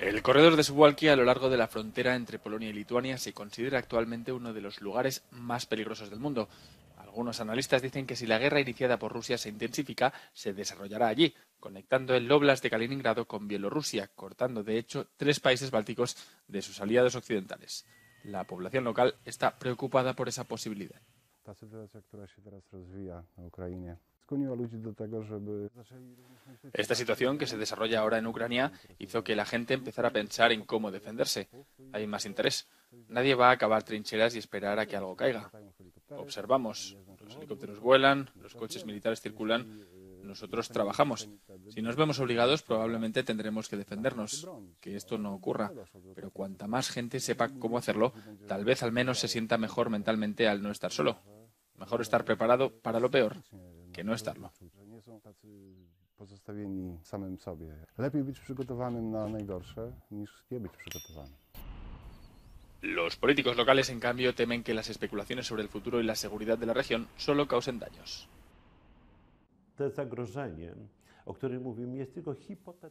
El corredor de Suwalki a lo largo de la frontera entre Polonia y Lituania se considera actualmente uno de los lugares más peligrosos del mundo. Algunos analistas dicen que si la guerra iniciada por Rusia se intensifica, se desarrollará allí, conectando el Oblast de Kaliningrado con Bielorrusia, cortando de hecho tres países bálticos de sus aliados occidentales. La población local está preocupada por esa posibilidad. Esta situación que se desarrolla ahora en Ucrania hizo que la gente empezara a pensar en cómo defenderse. Hay más interés. Nadie va a acabar trincheras y esperar a que algo caiga. Observamos. Los helicópteros vuelan, los coches militares circulan. Nosotros trabajamos. Si nos vemos obligados, probablemente tendremos que defendernos. Que esto no ocurra. Pero cuanta más gente sepa cómo hacerlo, tal vez al menos se sienta mejor mentalmente al no estar solo. Mejor estar preparado para lo peor que no estarlo. Los políticos locales, en cambio, temen que las especulaciones sobre el futuro y la seguridad de la región solo causen daños.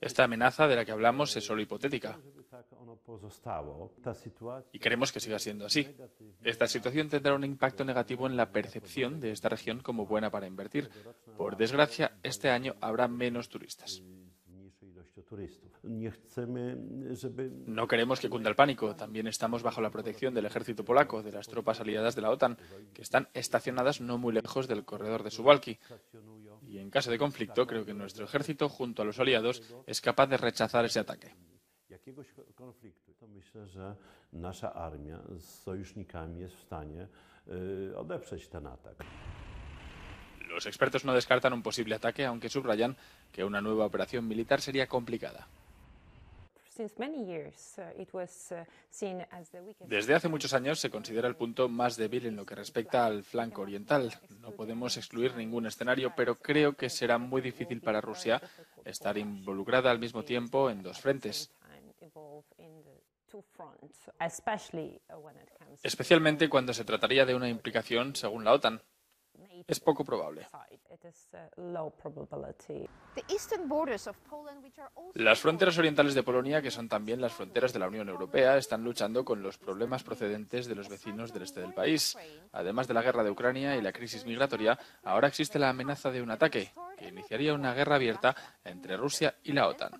Esta amenaza de la que hablamos es solo hipotética. Y queremos que siga siendo así. Esta situación tendrá un impacto negativo en la percepción de esta región como buena para invertir. Por desgracia, este año habrá menos turistas. No queremos que cunda el pánico. También estamos bajo la protección del ejército polaco, de las tropas aliadas de la OTAN, que están estacionadas no muy lejos del corredor de Suwalki. Y en caso de conflicto, creo que nuestro ejército, junto a los aliados, es capaz de rechazar ese ataque. Los expertos no descartan un posible ataque, aunque subrayan que una nueva operación militar sería complicada. Desde hace muchos años se considera el punto más débil en lo que respecta al flanco oriental. No podemos excluir ningún escenario, pero creo que será muy difícil para Rusia estar involucrada al mismo tiempo en dos frentes. Especialmente cuando se trataría de una implicación según la OTAN. Es poco probable. Las fronteras orientales de Polonia, que son también las fronteras de la Unión Europea, están luchando con los problemas procedentes de los vecinos del este del país. Además de la guerra de Ucrania y la crisis migratoria, ahora existe la amenaza de un ataque, que iniciaría una guerra abierta entre Rusia y la OTAN.